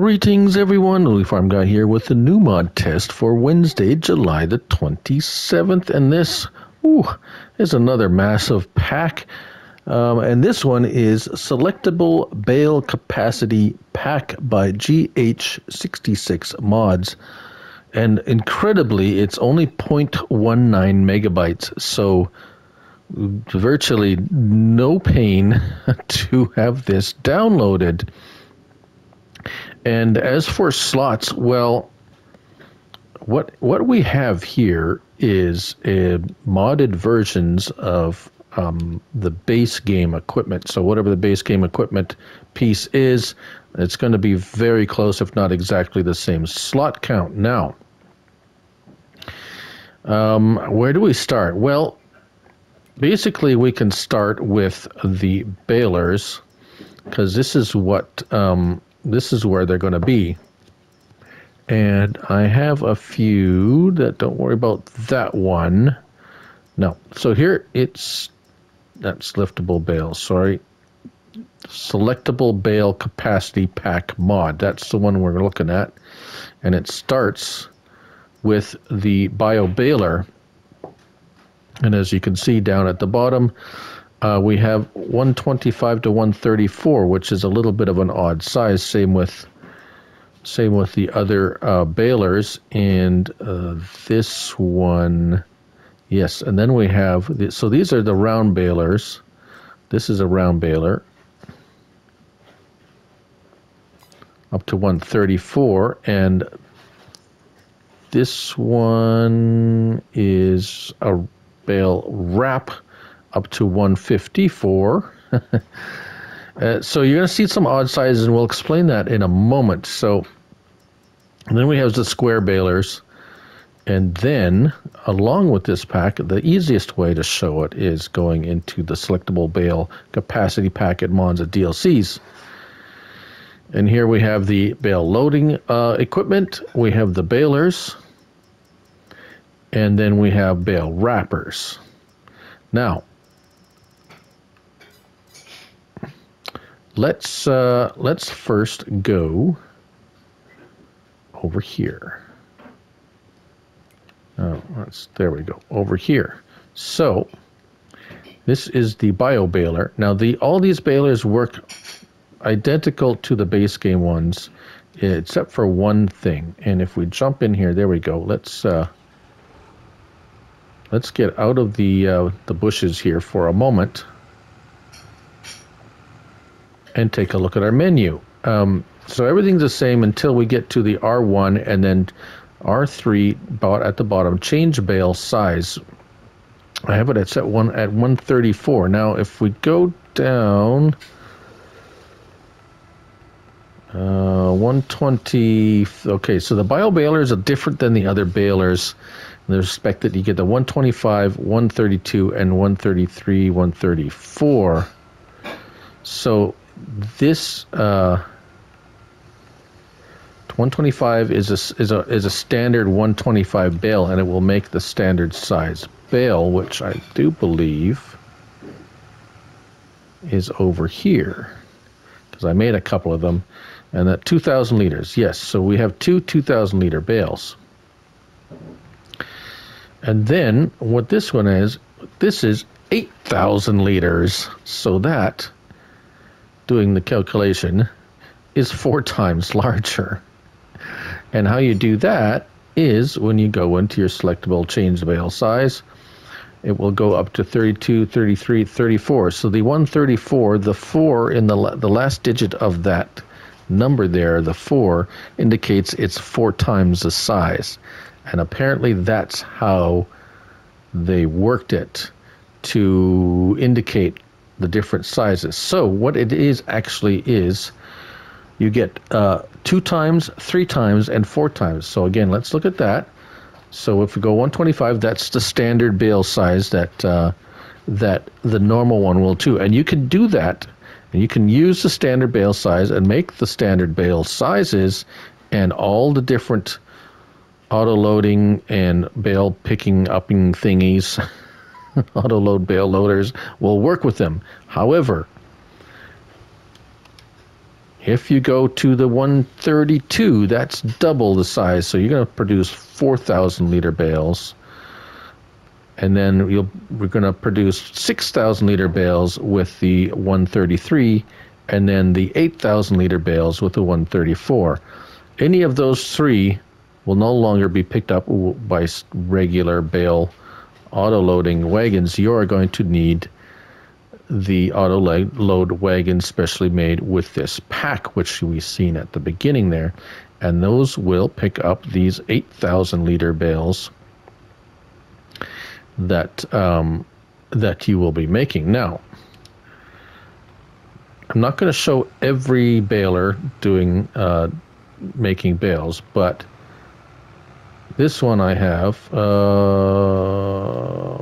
Greetings, everyone. Looney Farm Guy here with the new mod test for Wednesday, July the 27th. And this ooh, is another massive pack. Um, and this one is Selectable Bale Capacity Pack by GH66 Mods. And incredibly, it's only 0.19 megabytes. So virtually no pain to have this downloaded. And as for slots, well, what what we have here is modded versions of um, the base game equipment. So whatever the base game equipment piece is, it's going to be very close, if not exactly the same slot count. Now, um, where do we start? Well, basically we can start with the balers because this is what um, this is where they're going to be. And I have a few that don't worry about that one. No. So here it's that's liftable bale, sorry. Selectable bale capacity pack mod. That's the one we're looking at. And it starts with the bio baler. And as you can see down at the bottom, uh, we have 125 to 134, which is a little bit of an odd size. Same with same with the other uh, balers, and uh, this one, yes. And then we have the, so these are the round balers. This is a round baler up to 134, and this one is a bale wrap up to 154. uh, so you're going to see some odd sizes, and we'll explain that in a moment. So then we have the square balers. And then, along with this pack, the easiest way to show it is going into the selectable bale capacity packet Monza DLCs. And here we have the bale loading uh, equipment, we have the balers, and then we have bale wrappers. Now, let's uh, let's first go over here. Oh, let's, there we go over here. So this is the bio baler. Now the all these balers work identical to the base game ones, except for one thing. And if we jump in here, there we go. Let's uh, let's get out of the uh, the bushes here for a moment and take a look at our menu. Um, so everything's the same until we get to the R1 and then R3 at the bottom. Change bale size. I have it at set one at 134. Now, if we go down, uh, 120. Okay, so the bio balers are different than the other balers in the respect that you get the 125, 132, and 133, 134. So this uh, 125 is a, is a is a standard 125 bale, and it will make the standard size bale, which I do believe is over here because I made a couple of them, and that 2,000 liters. Yes, so we have two 2,000 liter bales, and then what this one is, this is 8,000 liters. So that doing the calculation is four times larger. And how you do that is when you go into your selectable change bale size, it will go up to 32, 33, 34. So the 134, the 4 in the, the last digit of that number there, the 4, indicates it's four times the size. And apparently that's how they worked it to indicate the different sizes. So what it is actually is you get uh, two times, three times, and four times. So again, let's look at that. So if we go 125, that's the standard bale size that uh, that the normal one will too. And you can do that. And you can use the standard bale size and make the standard bale sizes and all the different auto loading and bale picking upping thingies auto load bale loaders will work with them. However, If you go to the 132, that's double the size. So you're going to produce 4,000 liter bales. And then you'll, we're going to produce 6,000 liter bales with the 133, and then the 8,000 liter bales with the 134. Any of those three will no longer be picked up by regular bale auto loading wagons. You are going to need the auto load wagon specially made with this pack, which we've seen at the beginning there. And those will pick up these 8,000 liter bales that um, that you will be making. Now, I'm not going to show every baler doing uh, making bales, but this one I have. Uh,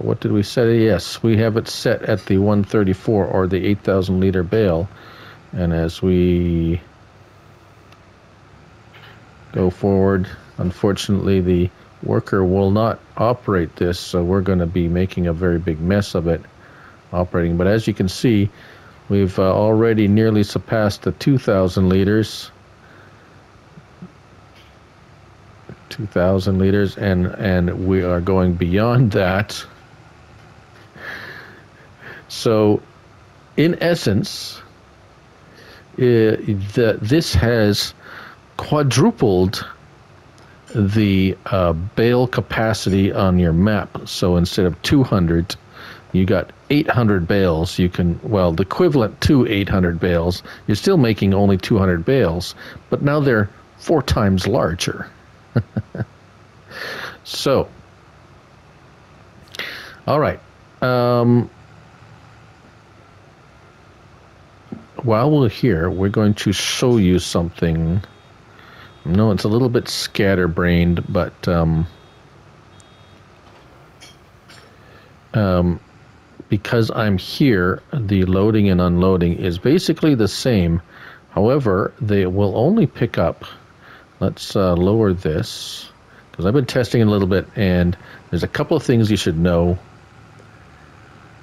what did we set? Yes, we have it set at the 134 or the 8,000 liter bale. And as we go forward, unfortunately, the worker will not operate this, so we're going to be making a very big mess of it operating. But as you can see, we've uh, already nearly surpassed the 2,000 liters 2,000 liters, and and we are going beyond that. So, in essence, uh, the, this has quadrupled the uh, bale capacity on your map. So instead of 200, you got 800 bales. You can, well, the equivalent to 800 bales. You're still making only 200 bales, but now they're four times larger. so, all right. Um, while we're here, we're going to show you something. No, it's a little bit scatterbrained, but um, um, because I'm here, the loading and unloading is basically the same. However, they will only pick up Let's uh, lower this because I've been testing a little bit, and there's a couple of things you should know.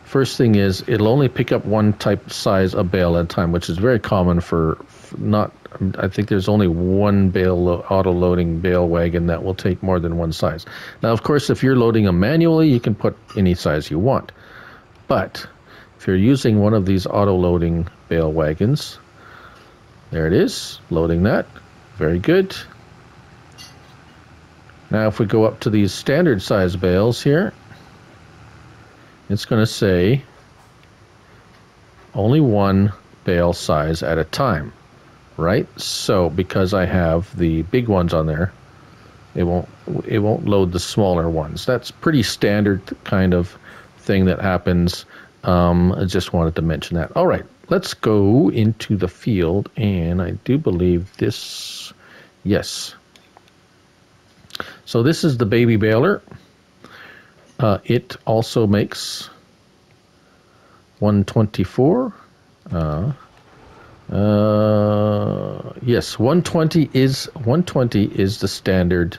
First thing is it'll only pick up one type size of bale at a time, which is very common for, for not. I think there's only one bale auto loading bale wagon that will take more than one size. Now, of course, if you're loading them manually, you can put any size you want. But if you're using one of these auto loading bale wagons, there it is, loading that. Very good. Now if we go up to these standard size bales here, it's going to say only one bale size at a time, right? So because I have the big ones on there, it won't it won't load the smaller ones. That's pretty standard kind of thing that happens. Um, I just wanted to mention that. All right, let's go into the field, and I do believe this, yes. So this is the baby baler. Uh, it also makes 124. Uh, uh, yes, 120 is 120 is the standard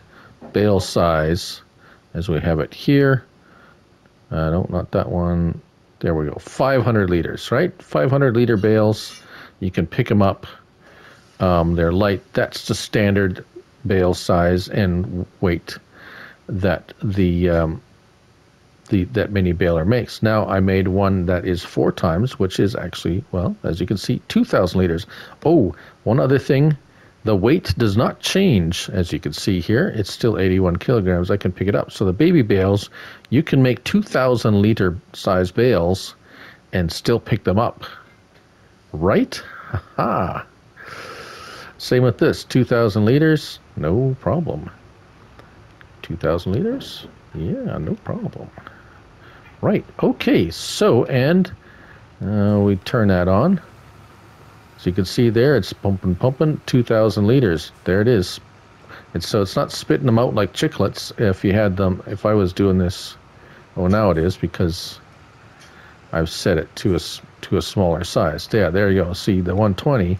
bale size as we have it here. Uh, no, not that one. There we go. 500 liters, right? 500 liter bales. You can pick them up. Um, they're light. That's the standard bale size and weight that the um, the that mini baler makes. Now I made one that is four times, which is actually well, as you can see, 2,000 liters. Oh, one other thing. The weight does not change, as you can see here. It's still 81 kilograms. I can pick it up. So the baby bales, you can make 2,000 liter size bales and still pick them up. Right? Ha Same with this 2,000 liters, no problem. 2,000 liters? Yeah, no problem. Right, okay, so, and uh, we turn that on. So you can see there, it's pumping, pumping, 2,000 liters. There it is. It's, so it's not spitting them out like chiclets if you had them, if I was doing this. Well, now it is because I've set it to a, to a smaller size. Yeah, there you go. See, the 120,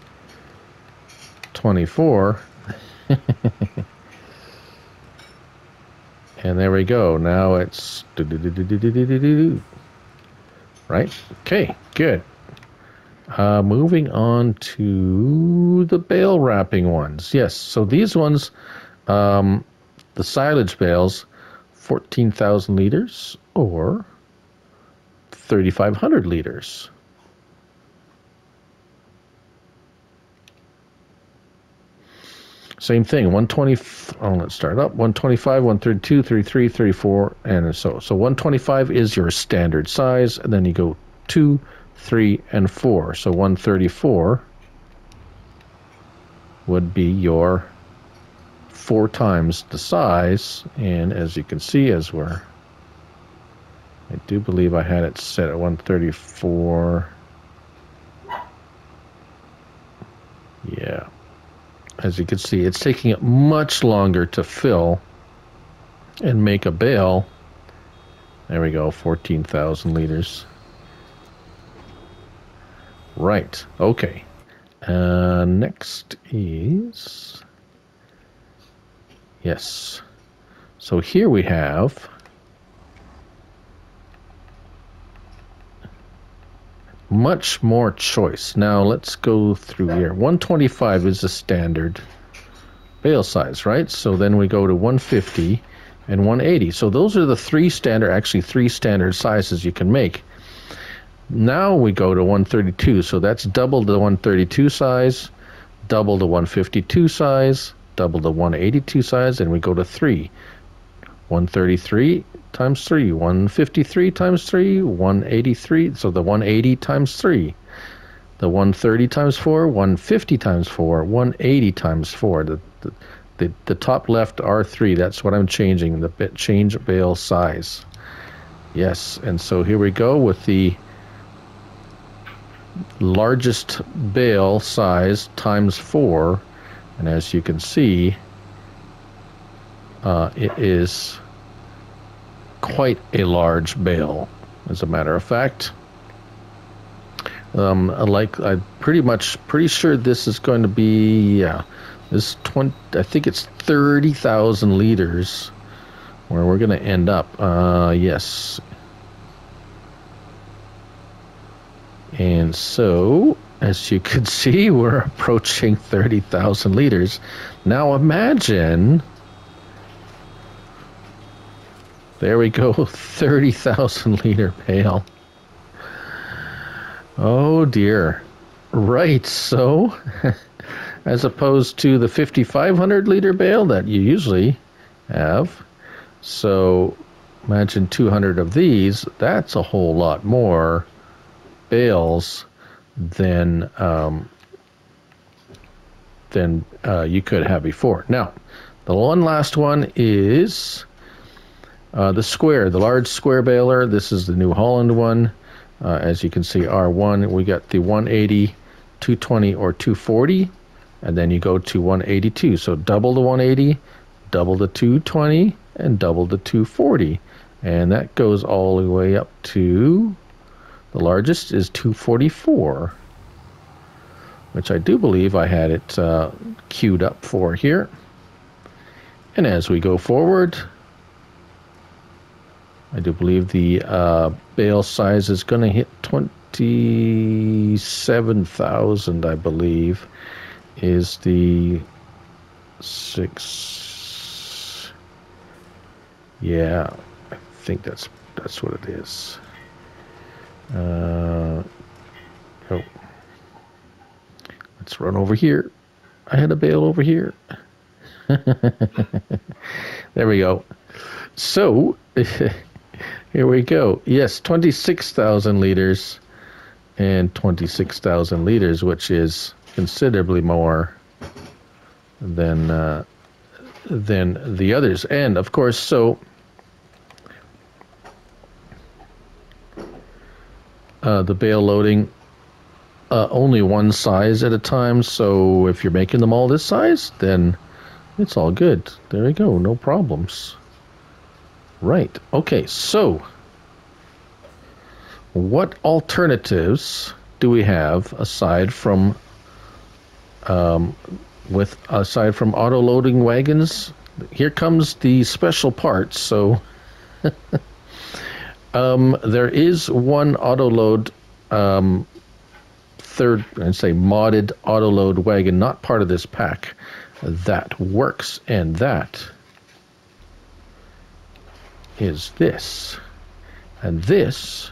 24. and there we go. Now it's... Right? Okay, good. Uh, moving on to the bale wrapping ones. Yes, so these ones, um, the silage bales, 14,000 liters or 3,500 liters. Same thing, 120, oh, let's start up, 125, 132, 33, 34, and so. So 125 is your standard size, and then you go 2, 3, and 4. So 134 would be your four times the size, and as you can see, as we're, I do believe I had it set at 134. Yeah as you can see, it's taking it much longer to fill and make a bale. There we go, 14,000 liters. Right, okay. Uh, next is, yes. So here we have much more choice. Now let's go through here. 125 is the standard bale size, right? So then we go to 150 and 180. So those are the three standard, actually three standard sizes you can make. Now we go to 132. So that's double the 132 size, double the 152 size, double the 182 size, and we go to three. 133 times 3, 153 times 3, 183, so the 180 times 3. The 130 times 4, 150 times 4, 180 times 4. The, the, the, the top left R3, that's what I'm changing, the bit change bale size. Yes, and so here we go with the largest bale size times 4. And as you can see, uh, it is quite a large bale, as a matter of fact. Um, like I'm pretty much pretty sure this is going to be yeah, this twenty. I think it's thirty thousand liters where we're going to end up. Uh, yes. And so, as you can see, we're approaching 30,000 liters. Now imagine There we go, 30,000 liter pail. Oh dear. Right, so as opposed to the 5,500 liter bale that you usually have. So imagine 200 of these, that's a whole lot more bales than um, than uh, you could have before. Now, the one last one is uh, the square, the large square baler, this is the New Holland one. Uh, as you can see, R1, we got the 180, 220, or 240, and then you go to 182. So double the 180, double the 220, and double the 240. And that goes all the way up to the largest is 244, which I do believe I had it uh, queued up for here. And as we go forward, I do believe the uh, bale size is going to hit 27,000, I believe, is the six. Yeah, I think that's that's what it is. Uh, oh, let's run over here. I had a bale over here. there we go. So. Here we go. Yes, 26,000 liters and 26,000 liters, which is considerably more than uh, than the others. And of course, so uh, the bale loading uh, only one size at a time. So if you're making them all this size, then it's all good. There we go. No problems. Right. Okay. So, what alternatives do we have aside from um, with aside from auto loading wagons? Here comes the special parts. So, um, there is one auto load um, third, I'd say modded auto load wagon, not part of this pack, that works. And that is this. And this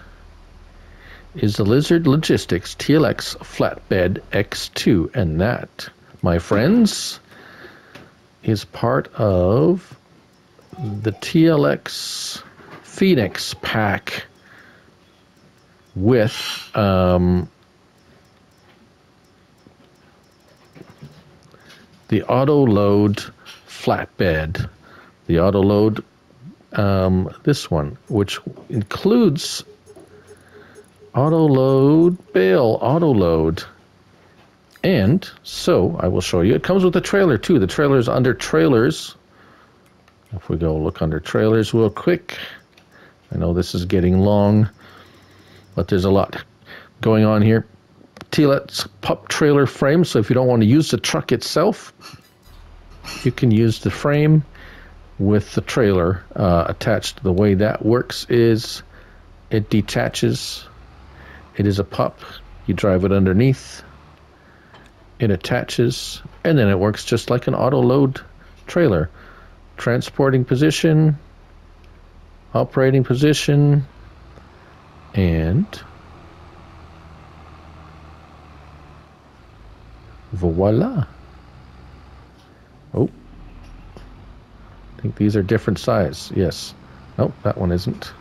is the Lizard Logistics TLX Flatbed X2. And that, my friends, is part of the TLX Phoenix pack with um, the auto load flatbed, the auto load, um, this one, which includes auto load bale, auto load. And so I will show you. It comes with a trailer too. The trailer is under trailers. If we go look under trailers real quick, I know this is getting long, but there's a lot going on here. TLX pup trailer frame. So if you don't want to use the truck itself, you can use the frame with the trailer uh, attached. The way that works is it detaches. It is a pup. You drive it underneath. It attaches, and then it works just like an auto load trailer. Transporting position, operating position, and voila. Oh, Think these are different size. Yes. Nope, that one isn't.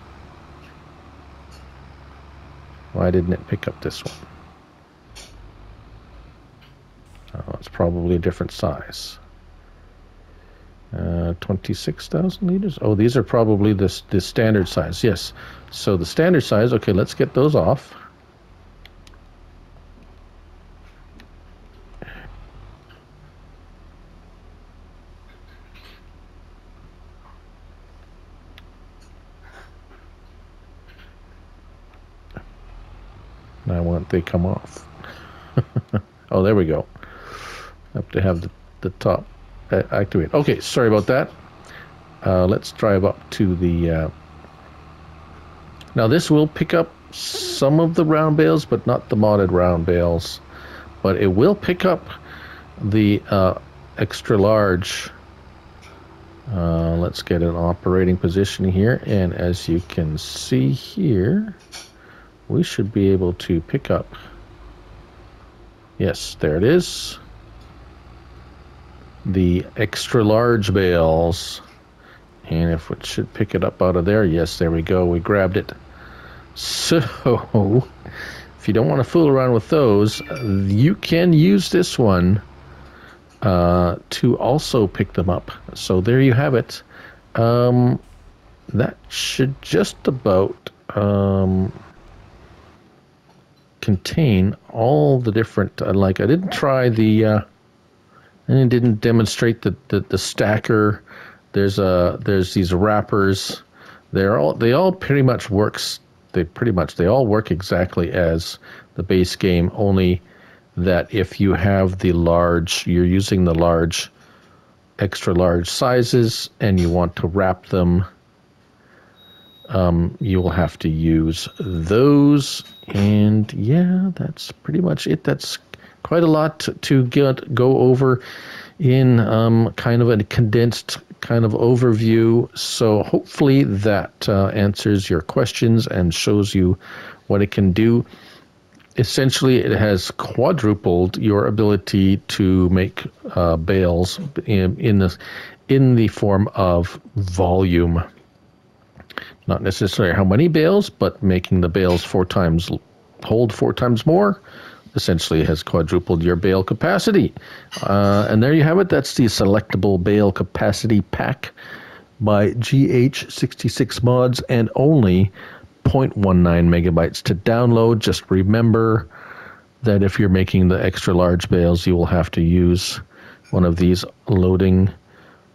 Why didn't it pick up this one? Oh, it's probably a different size. Uh, 26,000 liters. Oh, these are probably the, the standard size. Yes. So the standard size, okay, let's get those off. Now won't they come off? oh, there we go. Have to have the, the top activate. Okay, sorry about that. Uh, let's drive up to the. Uh... Now this will pick up some of the round bales, but not the modded round bales. But it will pick up the uh, extra large. Uh, let's get an operating position here, and as you can see here, we should be able to pick up. Yes, there it is the extra large bales. And if it should pick it up out of there, yes, there we go. We grabbed it. So, if you don't want to fool around with those, you can use this one uh, to also pick them up. So there you have it. Um, that should just about um, contain all the different. Uh, like I didn't try the. Uh, and it didn't demonstrate the, the, the stacker. There's a there's these wrappers. They're all they all pretty much works. They pretty much they all work exactly as the base game. Only that if you have the large, you're using the large, extra large sizes, and you want to wrap them. Um, you will have to use those, and yeah, that's pretty much it. That's quite a lot to get go over in um, kind of a condensed kind of overview. So hopefully that uh, answers your questions and shows you what it can do. Essentially, it has quadrupled your ability to make uh, bales in, in the in the form of volume. Not necessarily how many bales, but making the bales four times hold four times more essentially has quadrupled your bale capacity. Uh, and there you have it. That's the selectable bale capacity pack by GH66 Mods and only 0.19 megabytes to download. Just remember that if you're making the extra large bales, you will have to use one of these loading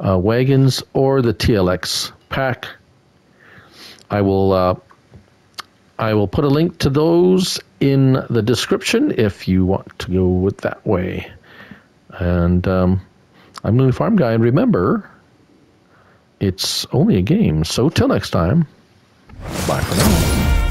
uh, wagons or the TLX pack. I will uh, I will put a link to those in the description if you want to go with that way. And um, I'm Looney Farm Guy, and remember, it's only a game. So till next time, bye for now.